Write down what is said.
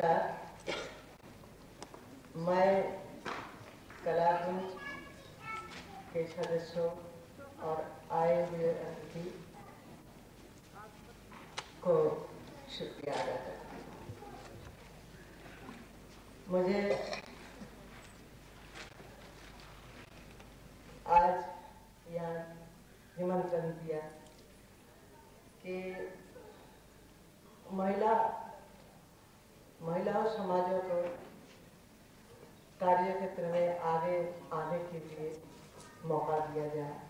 नमस्कार मैं कलाकुंज के सदस्यों और आए हुए अतिथि को शुक्रिया अदा करती हूँ। मुझे आज यहाँ निमंत्रण दिया कि महिला महिलाओं समाजों को कार्य क्षेत्र में आगे आने के लिए मौका दिया जाए।